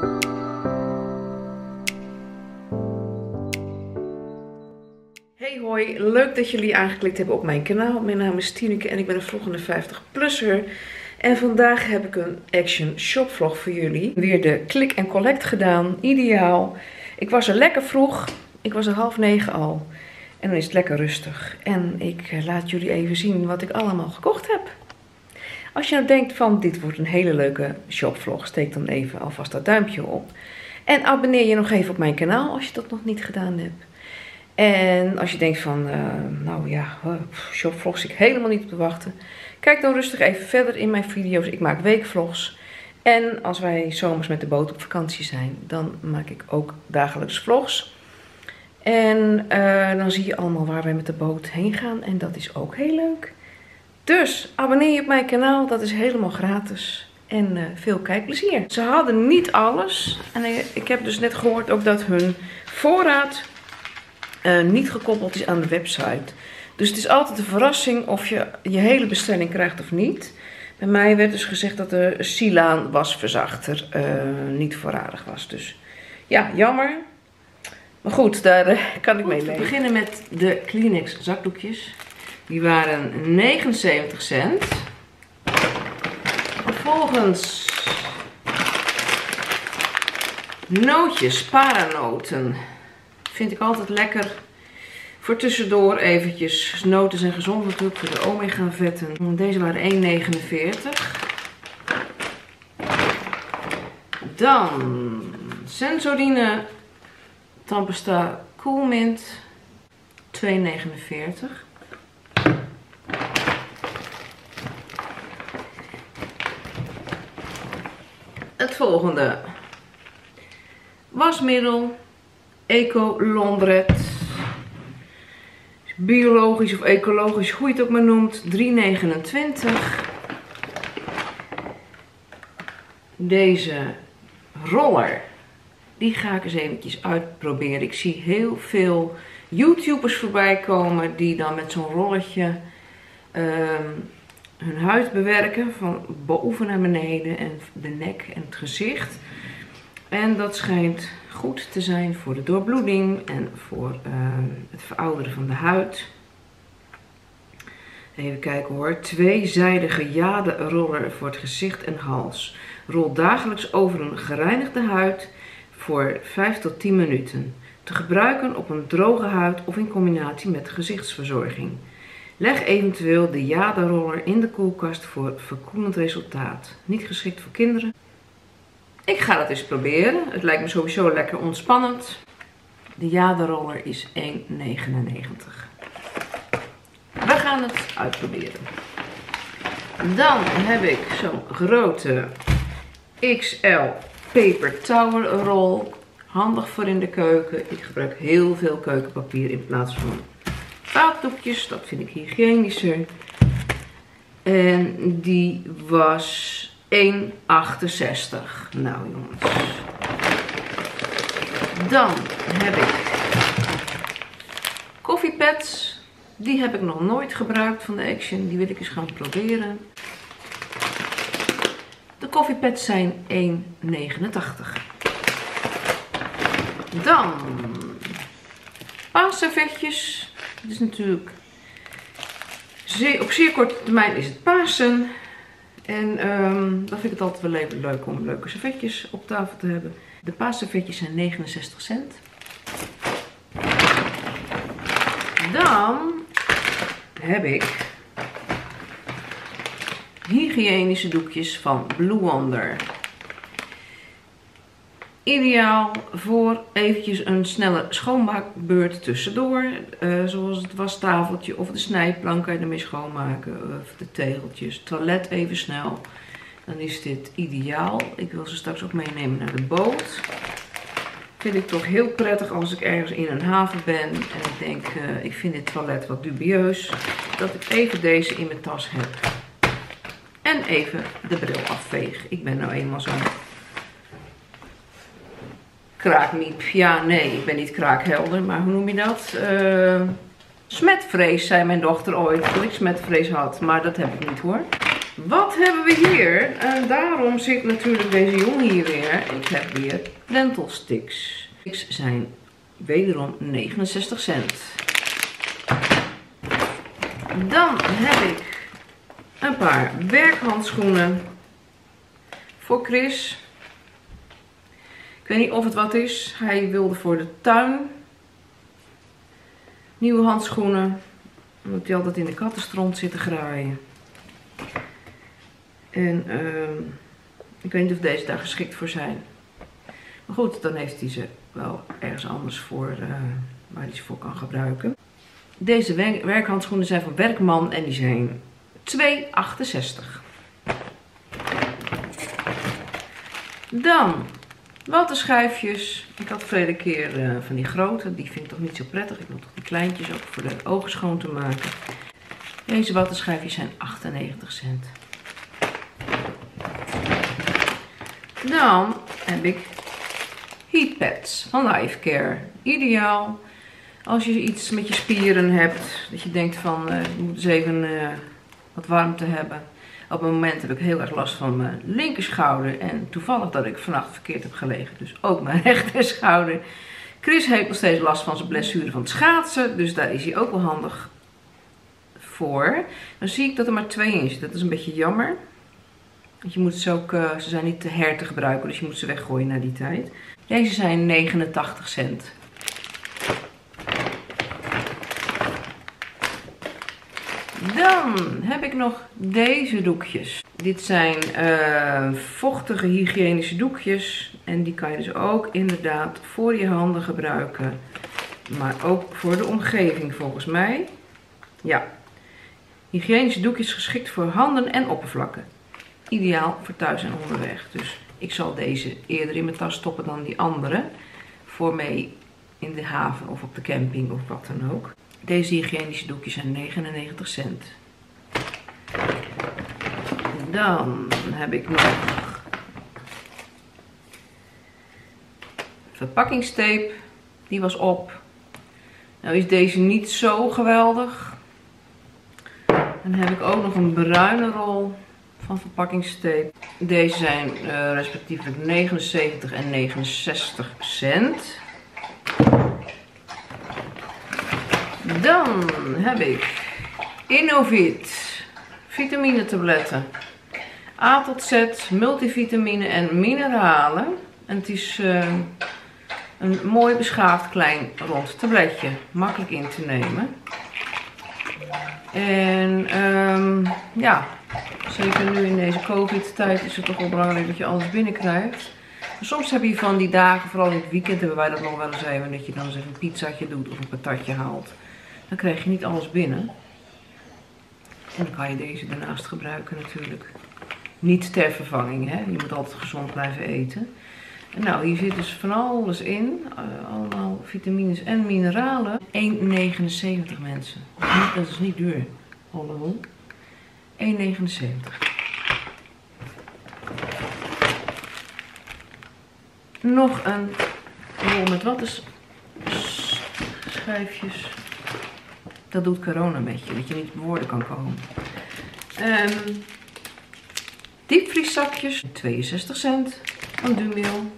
Hey hoi, leuk dat jullie aangeklikt hebben op mijn kanaal. Mijn naam is Tineke en ik ben een vloggende 50-plusser. En vandaag heb ik een action shop vlog voor jullie. Weer de click en collect gedaan, ideaal. Ik was er lekker vroeg, ik was er half negen al. En dan is het lekker rustig. En ik eh, laat jullie even zien wat ik allemaal gekocht heb. Als je nou denkt van dit wordt een hele leuke shopvlog, steek dan even alvast dat duimpje op. En abonneer je nog even op mijn kanaal als je dat nog niet gedaan hebt. En als je denkt van, uh, nou ja, shopvlogs ik helemaal niet op te wachten. Kijk dan rustig even verder in mijn video's. Ik maak weekvlogs. En als wij zomers met de boot op vakantie zijn, dan maak ik ook dagelijks vlogs. En uh, dan zie je allemaal waar wij met de boot heen gaan. En dat is ook heel leuk. Dus abonneer je op mijn kanaal, dat is helemaal gratis. En uh, veel kijkplezier. Ze hadden niet alles. En ik heb dus net gehoord ook dat hun voorraad uh, niet gekoppeld is aan de website. Dus het is altijd een verrassing of je je hele bestelling krijgt of niet. Bij mij werd dus gezegd dat de Silaan wasverzachter niet voorradig was. Dus ja, jammer. Maar goed, daar kan ik mee leven. We beginnen met de Kleenex zakdoekjes. Die waren 79 cent. Vervolgens nootjes, paranoten. Vind ik altijd lekker voor tussendoor eventjes. Noten zijn gezond natuurlijk voor de omega vetten. Deze waren 1,49. Dan Sensorine Tampesta Coolmint 2,49. Volgende. Wasmiddel. Eco Londret. Biologisch of ecologisch, hoe je het ook maar noemt. 3,29. Deze roller. Die ga ik eens eventjes uitproberen. Ik zie heel veel YouTubers voorbij komen die dan met zo'n rolletje um, hun huid bewerken. Van boven naar beneden en de nek en het gezicht. En dat schijnt goed te zijn voor de doorbloeding en voor uh, het verouderen van de huid. Even kijken hoor. Tweezijdige jaderoller voor het gezicht en hals. Rol dagelijks over een gereinigde huid voor 5 tot 10 minuten. Te gebruiken op een droge huid of in combinatie met gezichtsverzorging. Leg eventueel de jaderoller in de koelkast voor verkoelend resultaat. Niet geschikt voor kinderen. Ik ga dat eens proberen. Het lijkt me sowieso lekker ontspannend. De jaderoller is 1,99. We gaan het uitproberen. Dan heb ik zo'n grote XL paper towel roll. Handig voor in de keuken. Ik gebruik heel veel keukenpapier in plaats van vaatdoekjes. Dat vind ik hygiënischer. En die was 1,68. Nou jongens. Dan heb ik koffiepads. Die heb ik nog nooit gebruikt van de Action. Die wil ik eens gaan proberen. De koffiepads zijn 1,89. Dan paasservetjes. Dit is natuurlijk op zeer korte termijn is het Pasen. En um, dan vind ik het altijd wel even leuk om leuke servetjes op tafel te hebben. De paasservetjes zijn 69 cent. Dan heb ik hygiënische doekjes van Blue Wonder. Ideaal voor eventjes een snelle schoonmaakbeurt tussendoor. Uh, zoals het wastafeltje of de snijplank kan je ermee schoonmaken. Of de tegeltjes. Toilet even snel. Dan is dit ideaal. Ik wil ze straks ook meenemen naar de boot. Vind ik toch heel prettig als ik ergens in een haven ben. En ik denk, uh, ik vind dit toilet wat dubieus. Dat ik even deze in mijn tas heb. En even de bril afveeg. Ik ben nou eenmaal zo'n kraakmiep. Ja, nee, ik ben niet kraakhelder, maar hoe noem je dat? Uh, smetvrees, zei mijn dochter ooit, toen ik smetvrees had. Maar dat heb ik niet hoor. Wat hebben we hier? En daarom zit natuurlijk deze jongen hier weer. Ik heb weer lentelsticks. Sticks zijn wederom 69 cent. Dan heb ik een paar werkhandschoenen voor Chris. Weet niet of het wat is. Hij wilde voor de tuin nieuwe handschoenen. Omdat hij altijd in de kattenstront zit te graaien. En uh, ik weet niet of deze daar geschikt voor zijn. Maar goed, dan heeft hij ze wel ergens anders voor uh, waar hij ze voor kan gebruiken. Deze werkhandschoenen zijn van Werkman en die zijn 2,68. Dan wattenschijfjes. Ik had verleden keer uh, van die grote. Die vind ik toch niet zo prettig. Ik wil toch die kleintjes ook voor de ogen schoon te maken. Deze wattenschijfjes zijn 98 cent. Dan heb ik heatpads van Lifecare. Ideaal als je iets met je spieren hebt. Dat je denkt van, uh, ik moet eens even uh, wat warmte hebben. Op het moment heb ik heel erg last van mijn linkerschouder. En toevallig dat ik vannacht verkeerd heb gelegen. Dus ook mijn rechterschouder. Chris heeft nog steeds last van zijn blessure van het schaatsen. Dus daar is hij ook wel handig voor. Dan zie ik dat er maar twee in zitten. Dat is een beetje jammer. Want je moet ze ook, uh, ze zijn niet te her te gebruiken. Dus je moet ze weggooien na die tijd. Deze zijn 89 cent. Dan heb ik nog deze doekjes. Dit zijn uh, vochtige hygiënische doekjes. En die kan je dus ook inderdaad voor je handen gebruiken. Maar ook voor de omgeving volgens mij. Ja. Hygiënische doekjes geschikt voor handen en oppervlakken. Ideaal voor thuis en onderweg. Dus ik zal deze eerder in mijn tas stoppen dan die andere. Voor mee in de haven of op de camping of wat dan ook. Deze hygiënische doekjes zijn 99 cent. Dan heb ik nog verpakkingstape. Die was op. Nou is deze niet zo geweldig. Dan heb ik ook nog een bruine rol van verpakkingstape. Deze zijn uh, respectievelijk 79 en 69 cent. Dan heb ik Innovit vitamine tabletten. A tot Z, multivitamine en mineralen. En het is uh, een mooi beschaafd klein rond tabletje. Makkelijk in te nemen. En um, ja, zeker nu in deze covid tijd is het toch wel belangrijk dat je alles binnenkrijgt. Soms heb je van die dagen, vooral in het weekend hebben wij dat nog wel eens even, dat je dan eens een pizzaatje doet of een patatje haalt. Dan krijg je niet alles binnen. En dan kan je deze daarnaast gebruiken natuurlijk. Niet ter vervanging, hè. Je moet altijd gezond blijven eten. En nou, hier zit dus van alles in. Uh, allemaal vitamines en mineralen. 1,79 mensen. Dat is niet duur. Hallo. 1,79. Nog een rol met wat is schijfjes. Dat doet corona met je, dat je niet op woorden kan komen. Um, diepvrieszakjes, 62 cent van Dumil.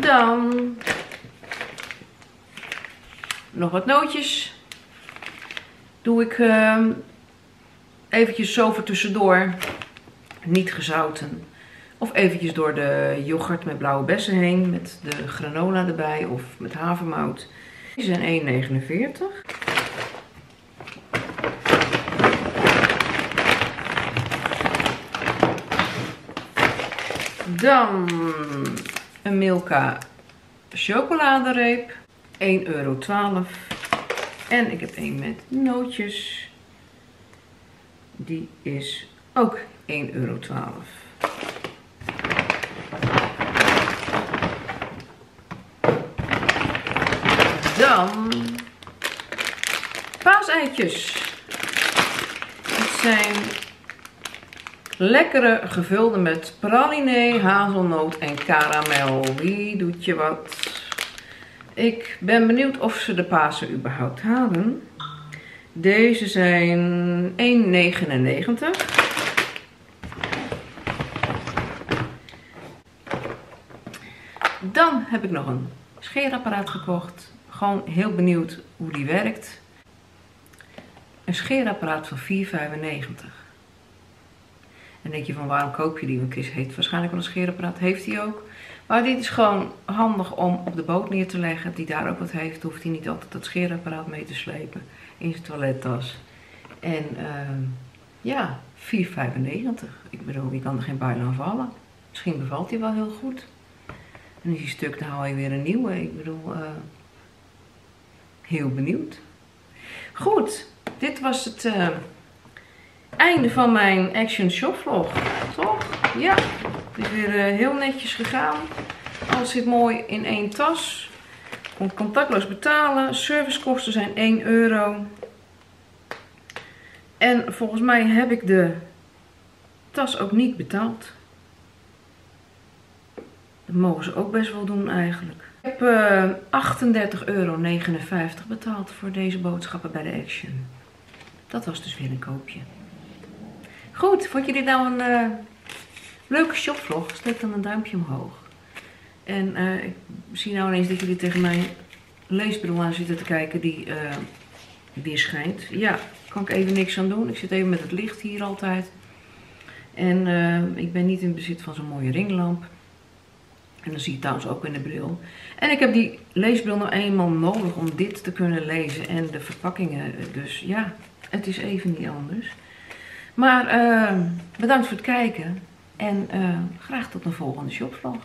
Dan nog wat nootjes. Doe ik uh, eventjes zo tussendoor. Niet gezouten. Of eventjes door de yoghurt met blauwe bessen heen. Met de granola erbij of met havermout. Die zijn 1,49. Dan een Milka chocoladereep. 1,12 euro. En ik heb een met nootjes. Die is ook 1,12 euro. Dan paaseitjes. Het zijn lekkere gevulde met praline, hazelnoot en karamel. Wie doet je wat? Ik ben benieuwd of ze de Pasen überhaupt halen. Deze zijn 1,99. Dan heb ik nog een scheerapparaat gekocht. Gewoon heel benieuwd hoe die werkt. Een scheerapparaat van 4,95. En denk je van waarom koop je die? Want Chris heeft waarschijnlijk wel een scheerapparaat. Heeft hij ook. Maar dit is gewoon handig om op de boot neer te leggen. Die daar ook wat heeft. Hoeft hij niet altijd dat scheerapparaat mee te slepen. In zijn toilettas. En uh, ja, 4,95. Ik bedoel, je kan er geen bijl aan vallen. Misschien bevalt hij wel heel goed. En is hij stuk, dan haal je weer een nieuwe. Ik bedoel, uh, heel benieuwd. Goed, dit was het uh, einde van mijn Action Shop vlog. Toch? Ja, het is weer uh, heel netjes gegaan. Alles zit mooi in één tas. Kon contactloos betalen. Servicekosten zijn 1 euro. En volgens mij heb ik de tas ook niet betaald. Dat mogen ze ook best wel doen eigenlijk. Heb uh, 38,59 euro betaald voor deze boodschappen bij de Action. Dat was dus weer een koopje. Goed, vond je dit nou een uh, leuke shopvlog? Steek dan een duimpje omhoog. En uh, ik zie nou ineens dat jullie tegen mijn leesbril aan zitten te kijken die weer schijnt. Ja, kan ik even niks aan doen. Ik zit even met het licht hier altijd. En ik ben niet in bezit van zo'n mooie ringlamp. En dan zie je trouwens ook in de bril. En ik heb die leesbril nou eenmaal nodig om dit te kunnen lezen. En de verpakkingen. Dus ja, het is even niet anders. Maar uh, bedankt voor het kijken. En uh, graag tot een volgende shopvlog.